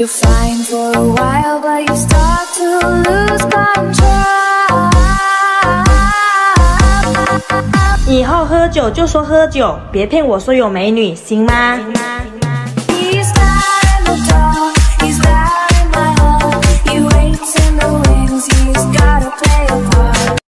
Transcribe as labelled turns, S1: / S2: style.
S1: You're fine for a while, but you start to lose control.
S2: 以后喝酒就说喝酒，别骗我说有美女，行吗？行吗？